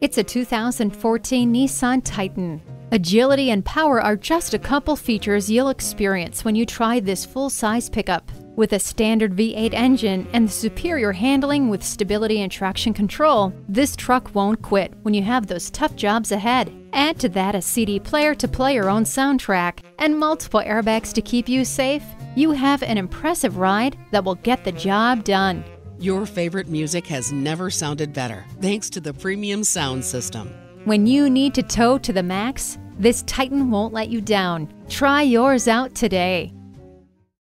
It's a 2014 Nissan Titan. Agility and power are just a couple features you'll experience when you try this full-size pickup. With a standard V8 engine and the superior handling with stability and traction control, this truck won't quit when you have those tough jobs ahead. Add to that a CD player to play your own soundtrack and multiple airbags to keep you safe. You have an impressive ride that will get the job done. Your favorite music has never sounded better thanks to the premium sound system. When you need to tow to the max, this Titan won't let you down. Try yours out today.